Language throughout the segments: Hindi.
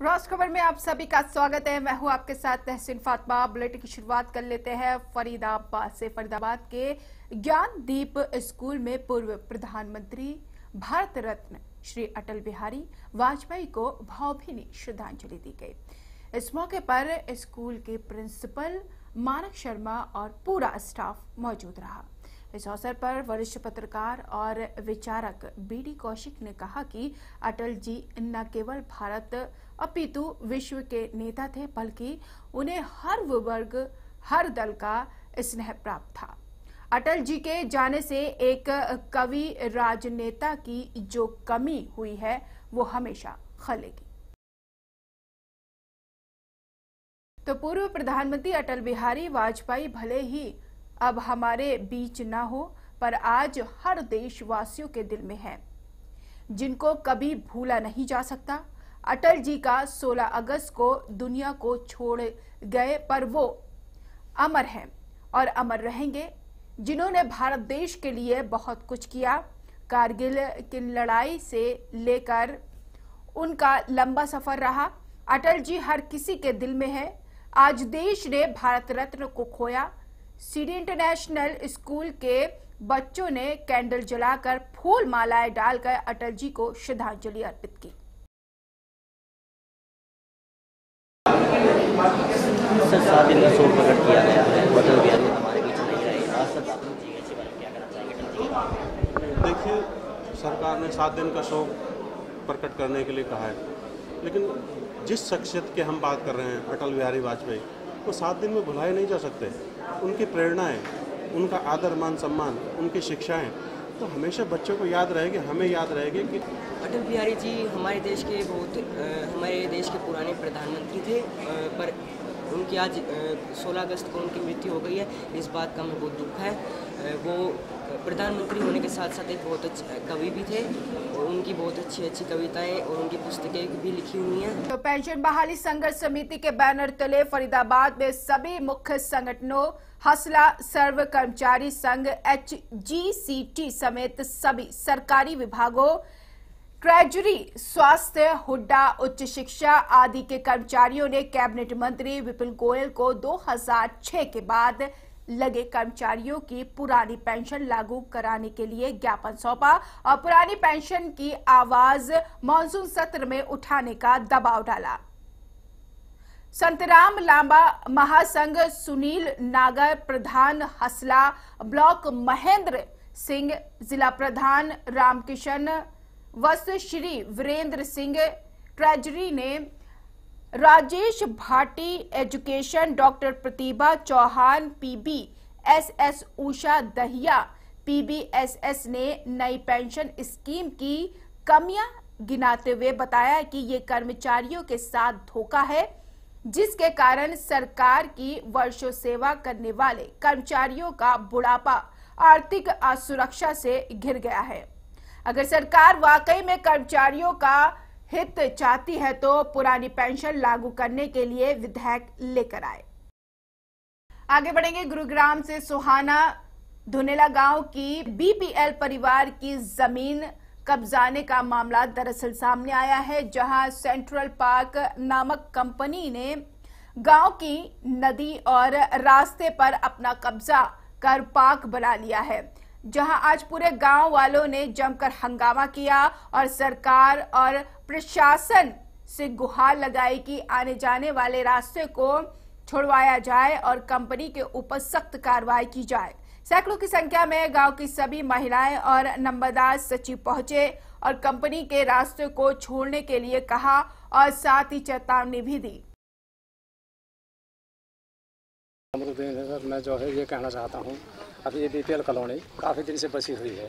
राज खबर में आप सभी का स्वागत है। मैं हूँ आपके साथ तहसीन फातमा। बुलेटिन की शुरुआत कर लेते हैं फरीदाबाद से। फरीदाबाद के ज्ञान दीप स्कूल में पूर्व प्रधानमंत्री भारत रत्न श्री अटल बिहारी वाजपेयी को भावभीनी श्रद्धांजलि दी गई। इस मौके पर स्कूल के प्रिंसिपल मानक शर्मा और पूरा स्टाफ मौजूद रहा। इस अवसर पर वरिष्ठ पत्रकार और विचारक बीडी कौशिक ने कहा कि अटल जी न केवल भारत अपितु विश्व के नेता थे, बल्कि उन्हें हर वर्ग, हर दल का स्नेह प्राप्त था। अटल जी के जाने से एक कवि राजनेता की जो कमी हुई है, वो हमेशा खलेगी। तो पूर्व प्रधानमंत्री अटल बिहारी वाजपेयी भले ही अब हमारे बीच ना हो, पर आज हर देशवासियों के दिल में है। जिनको कभी भूला नहीं जा सकता अटल जी का 16 अगस्त को दुनिया को छोड़ गए पर वो अमर हैं और अमर रहेंगे, जिन्होंने भारत देश के लिए बहुत कुछ किया। कारगिल की लड़ाई से लेकर उनका लंबा सफ़र रहा। अटल जी हर किसी के दिल में है। आज देश ने भारत रत्न को खोया। सिटी इंटरनेशनल स्कूल के बच्चों ने कैंडल जलाकर फूल मालाएँ डालकर अटल जी को श्रद्धांजलि अर्पित की। सात दिन का शोक प्रकट किया गया है अटल बिहारी हमारे बीच नहीं रहे। देखिए, सरकार ने सात दिन का शोक प्रकट करने के लिए कहा है। लेकिन जिस शख्सियत की हम बात कर रहे हैं, अटल बिहारी वाजपेयी, वो सात दिन में भुलाए नहीं जा सकते। उनकी प्रेरणाएँ, उनका आदर, मान, सम्मान, उनकी शिक्षाएँ तो हमेशा बच्चों को याद रहेगी, हमें याद रहेगी कि अटल बिहारी जी हमारे देश के बहुत हमारे देश के पुराने प्रधानमंत्री थे पर उनकी आज 16 अगस्त को उनकी मृत्यु हो गई है। इस बात का हमें बहुत दुख है। वो प्रधानमंत्री होने के साथ साथ एक बहुत अच्छे कवि भी थे और उनकी बहुत अच्छी अच्छी कविताएँ और उनकी पुस्तकें भी लिखी हुई हैं। तो पेंशन बहाली संघर्ष समिति के बैनर तले फरीदाबाद में सभी मुख्य संगठनों, हसला सर्व कर्मचारी संघ, एचजीसीटी समेत सभी सरकारी विभागों ट्रेजरी, स्वास्थ्य, हुड्डा, उच्च शिक्षा आदि के कर्मचारियों ने कैबिनेट मंत्री विपिन गोयल को 2006 के बाद लगे कर्मचारियों की पुरानी पेंशन लागू कराने के लिए ज्ञापन सौंपा। और पुरानी पेंशन की आवाज़ मानसून सत्र में उठाने का दबाव डाला। संतराम लांबा, महासंघ सुनील नागर, प्रधान हसला ब्लॉक महेंद्र सिंह, जिला प्रधान रामकिशन वस्त श्री वीरेंद्र सिंह ट्रेजरी ने Rajesh Bhati education doctor Pratibha Chauhan PB SS Usha Dahiya PBSS ने नई पेंशन स्कीम की कमियाँ गिनाते हुए बताया कि ये कर्मचारियों के साथ धोखा है, जिसके कारण सरकार की वर्षों सेवा करने वाले कर्मचारियों का बुढ़ापा आर्थिक असुरक्षा से घिर गया है। अगर सरकार वाकई में कर्मचारियों का हित चाहती है तो पुरानी पेंशन लागू करने के लिए विधेयक लेकर आए। आगे बढ़ेंगे गुरुग्राम से सुहाना। धुनेला गाँव की बीपीएल परिवार की ज़मीन कब्जाने का मामला दरअसल सामने आया है, जहाँ सेंट्रल पार्क नामक कंपनी ने गाँव की नदी और रास्ते पर अपना कब्जा कर पार्क बना लिया है। जहाँ आज पूरे गाँव वालों ने जमकर हंगामा किया और सरकार और प्रशासन से गुहार लगाई कि आने जाने वाले रास्ते को छोड़वाया जाए और कंपनी के ऊपर सख्त कार्रवाई की जाए। सैकड़ों की संख्या में गाँव की सभी महिलाएँ और नंबरदार सचिव पहुँचे और कंपनी के रास्ते को छोड़ने के लिए कहा और साथ ही चेतावनी भी दी। अमरुद्दीन सर मैं जो है ये कहना चाहता हूँ। अब ये बीपीएल कॉलोनी काफ़ी दिन से बसी हुई है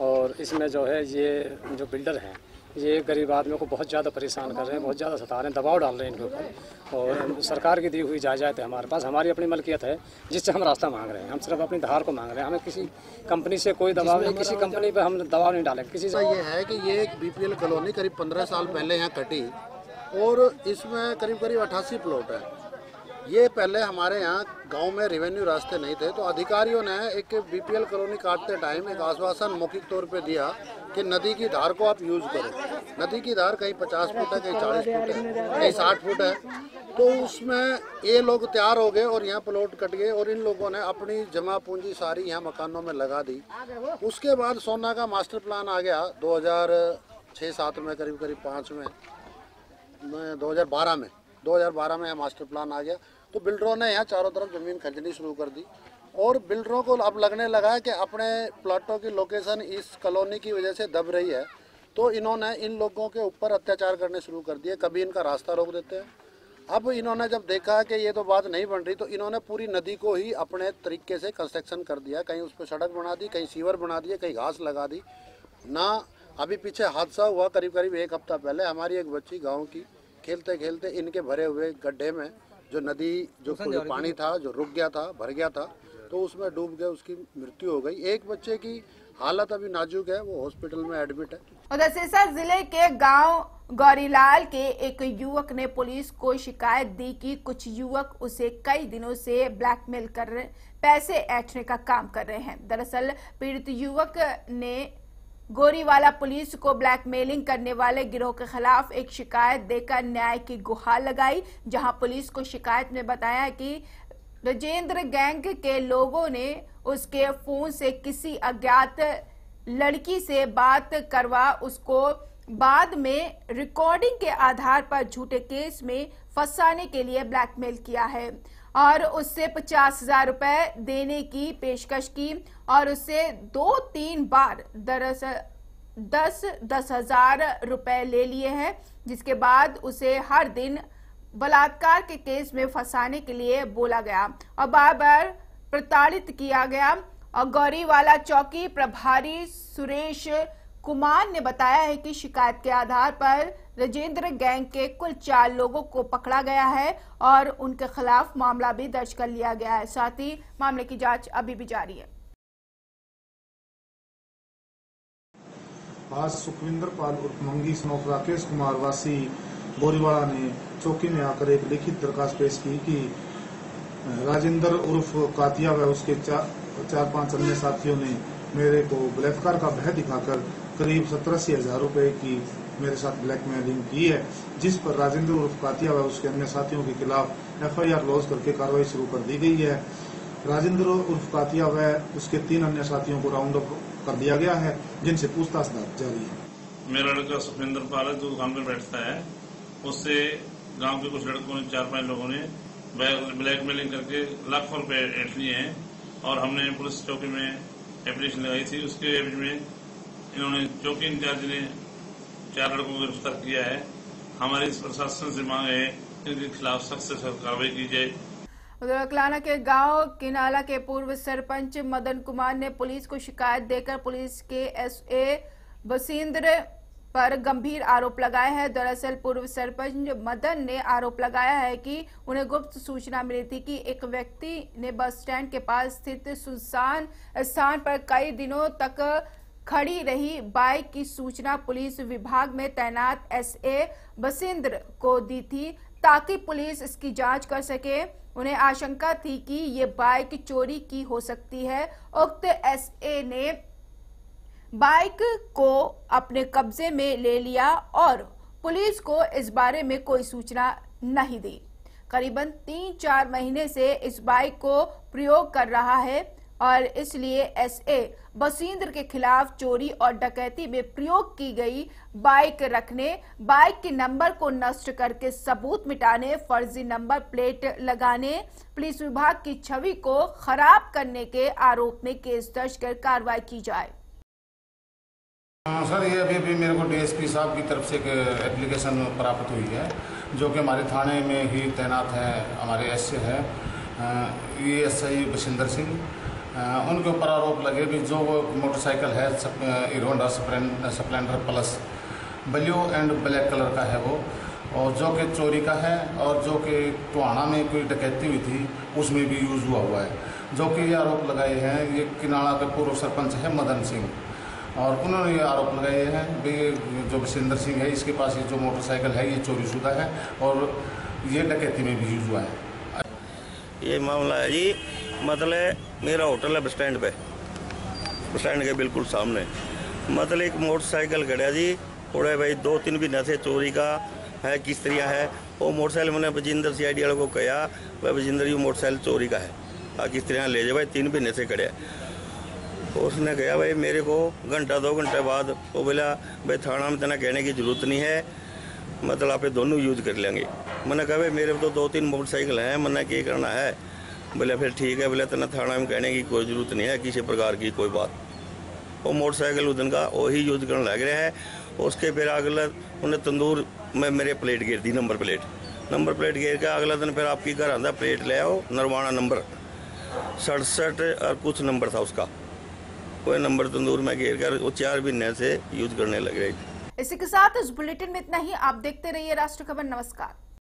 और इसमें जो है ये जो बिल्डर हैं, ये गरीब आदमियों को बहुत ज़्यादा परेशान कर रहे हैं, बहुत ज़्यादा सता रहे हैं, दबाव डाल रहे हैं इनके ऊपर। और सरकार की दी हुई जायजात है हमारे पास, हमारी अपनी मलकियत है, जिससे हम रास्ता मांग रहे हैं। हम सिर्फ़ अपनी धार को मांग रहे हैं, हमें किसी कंपनी से कोई दबाव नहीं, किसी कंपनी पर हम दबाव नहीं डालें, किसी से ये है कि ये एक बीपीएल कॉलोनी करीब पंद्रह साल पहले यहाँ कटी और इसमें करीब करीब अट्ठासी प्लॉट है। ये पहले हमारे यहाँ गाँव में रेवेन्यू रास्ते नहीं थे तो अधिकारियों ने एक बीपीएल कॉलोनी काटते टाइम एक आश्वासन मौखिक तौर पे दिया कि नदी की धार को आप यूज़ करो। नदी की धार कहीं पचास फुट है, कहीं चालीस फुट है, कहीं साठ फुट है। तो उसमें ये लोग तैयार हो गए और यहाँ प्लॉट कट गए और इन लोगों ने अपनी जमा पूंजी सारी यहाँ मकानों में लगा दी। उसके बाद सोना का मास्टर प्लान आ गया 2006 सात में करीब करीब पाँच में में 2012 में। 2012 में मास्टर प्लान आ गया। तो बिल्डरों ने यहाँ चारों तरफ़ ज़मीन खरीदनी शुरू कर दी और बिल्डरों को अब लगने लगा है कि अपने प्लाटों की लोकेशन इस कॉलोनी की वजह से दब रही है। तो इन्होंने इन लोगों के ऊपर अत्याचार करने शुरू कर दिए, कभी इनका रास्ता रोक देते हैं। अब इन्होंने जब देखा कि ये तो बात नहीं बन रही तो इन्होंने पूरी नदी को ही अपने तरीके से कंस्ट्रक्शन कर दिया। कहीं उस पर सड़क बना दी, कहीं सीवर बना दिए, कहीं घास लगा दी। ना, अभी पीछे हादसा हुआ करीब करीब एक हफ़्ता पहले, हमारी एक बच्ची गाँव की खेलते खेलते इनके भरे हुए गड्ढे में जो नदी जो पानी था। जो रुक गया था भर गया था तो उसमें डूब गए उसकी मृत्यु हो गई। एक बच्चे की हालत अभी नाजुक है वो हॉस्पिटल में एडमिट है। उधर सिरसा ज़िले के गाँव गौरीलाल के एक युवक ने पुलिस को शिकायत दी कि कुछ युवक उसे कई दिनों से ब्लैकमेल कर रहे पैसे ऐंठने का काम कर रहे हैं। दरअसल पीड़ित युवक ने गोरीवाला पुलिस को ब्लैकमेलिंग करने वाले गिरोह के खिलाफ एक शिकायत देकर न्याय की गुहार लगाई, जहाँ पुलिस को शिकायत में बताया कि राजेंद्र गैंग के लोगों ने उसके फ़ोन से किसी अज्ञात लड़की से बात करवा, उसको बाद में रिकॉर्डिंग के आधार पर झूठे केस में फंसाने के लिए ब्लैकमेल किया है। और उससे पचास हज़ार रुपए देने की पेशकश की और उससे दो तीन बार दरअसल दस दस हज़ार रुपए ले लिए हैं, जिसके बाद उसे हर दिन बलात्कार के केस में फंसाने के लिए बोला गया। और बार बार प्रताड़ित किया गया। और गौरीवाला चौकी प्रभारी सुरेश कुमार ने बताया है कि शिकायत के आधार पर राजेंद्र गैंग के कुल चार लोगों को पकड़ा गया है और उनके खिलाफ मामला भी दर्ज कर लिया गया है। साथ ही मामले की जाँच अभी भी जारी है। आज सुखविंदर पाल उर्फ़ मंगी स्नोफ राकेश कुमार वासी बोरीवाड़ा ने चौकी में आकर एक लिखित दरखास्त पेश की कि राजेंद्र उर्फ़ कातिया व उसके चार चार पाँच अन्य साथियों ने मेरे को बलात्कार का भय दिखाकर करीब सत्रह हज़ार रूपए की मेरे साथ ब्लैकमेलिंग की है, जिस पर राजेंद्र उर्फ़ कातिया व उसके अन्य साथियों के खिलाफ एफआईआर लॉन्च करके कार्रवाई शुरू कर दी गई है। राजेंद्र उर्फ़ कातिया व उसके तीन अन्य साथियों को राउंड अप कर दिया गया है, जिनसे पूछताछ जारी है। मेरा लड़का सुखविंदर पाल जो दुकान पर बैठता है। उससे गाँव के कुछ लड़कों ने, चार पाँच लोगों ने ब्लैकमेलिंग करके लाखों रुपए ऐंठ लिए हैं, और हमने पुलिस चौकी में एप्लीकेशन लगाई थी। उसके एवज में इन्होंने चौकी इंचार्ज ने चार लड़कों को गिरफ़्तार किया है, हमारी इस प्रशासन से मांग है इनके खिलाफ सख्त से सख्त कार्रवाई की जाए। उधर अकलाना के गाँव, किनाला के पूर्व सरपंच मदन कुमार ने पुलिस को शिकायत देकर पुलिस के एसए बसिंद्र पर गंभीर आरोप लगाए हैं। दरअसल पूर्व सरपंच मदन ने आरोप लगाया है कि उन्हें गुप्त सूचना मिली थी कि एक व्यक्ति ने बस स्टैंड के पास स्थित सुनसान स्थान पर कई दिनों तक खड़ी रही बाइक की सूचना पुलिस विभाग में तैनात एसए बसिंद्र को दी थी ताकि पुलिस इसकी जाँच कर सके। उन्हें आशंका थी कि ये बाइक चोरी की हो सकती है। उक्त एसए ने बाइक को अपने कब्जे में ले लिया और पुलिस को इस बारे में कोई सूचना नहीं दी। करीबन तीन चार महीने से इस बाइक को प्रयोग कर रहा है। और इसलिए एसए बसिंद्र के खिलाफ चोरी और डकैती में प्रयोग की गई बाइक रखने, बाइक के नंबर को नष्ट करके सबूत मिटाने, फर्जी नंबर प्लेट लगाने, पुलिस विभाग की छवि को खराब करने के आरोप में केस दर्ज कर कार्रवाई की जाए। हाँ सर, ये अभी अभी मेरे को डीएसपी साहब की तरफ़ से एक एप्लीकेशन प्राप्त हुई है, जो कि हमारे थाने में ही तैनात है, हमारे एस है। ये एस आई बशिंदर सिंह उनके ऊपर आरोप लगे भी जो वो मोटरसाइकिल है Hero Honda Splendor plus blue and black colour का है वो, और जो कि चोरी का है, और जो कि टोहाना में कोई डकैती हुई थी, उसमें भी यूज़ हुआ हुआ है। जो कि ये आरोप लगाए हैं, ये किनाड़ा के पूर्व सरपंच है मदन सिंह, और उन्होंने ये आरोप लगाए हैं भी, जो विशेंद्र सिंह है, इसके पास ये जो मोटरसाइकिल है, ये चोरी शुदा है, और ये डकैती में भी यूज़ हुआ है। ये मामला है जी मतलब मेरा होटल है बस स्टैंड पे। बस स्टैंड के बिल्कुल सामने। मतलब एक मोटरसाइकिल खड़ा जी। थोड़ा भाई, दो तीन महीने से चोरी का है किस तरह है। वो मोटरसाइकिल मैंने बजिंदर सी आई को कहा, भाई बजिंदर, ये मोटरसाइकिल चोरी का है। आ किस तरह ले जाए भाई, तीन महीने से खड़े उसने कहा, भाई मेरे को घंटा, दो घंटे बाद वो बोला, भाई थाना में तेना कहने की ज़रूरत नहीं है। मतलब आप दोनों यूज़ कर लेंगे। मैंने कहा, भाई मेरे तो दो तीन मोटरसाइकिल हैं, मैंने क्या करना है। बोले, फिर ठीक है बोले तेना थाना में कहने की कोई ज़रूरत नहीं है, किसी प्रकार की कोई बात। वो मोटरसाइकिल उस दिन का वही यूज़ करने लग रहा है। उसके फिर अगला उन्हें तंदूर में मेरे प्लेट गिर दी, नंबर प्लेट। नंबर प्लेट गिर के अगला दिन फिर आपकी घर आंदा, प्लेट ले आओ नरवाना नंबर। सड़सठ और कुछ नंबर था उसका। कोई नंबर तंदूर में गिर कर वो चार महीने से यूज़ करने लग रही थी। इसी के साथ इस बुलेटिन में इतना ही। आप देखते रहिए राष्ट्र खबर, नमस्कार।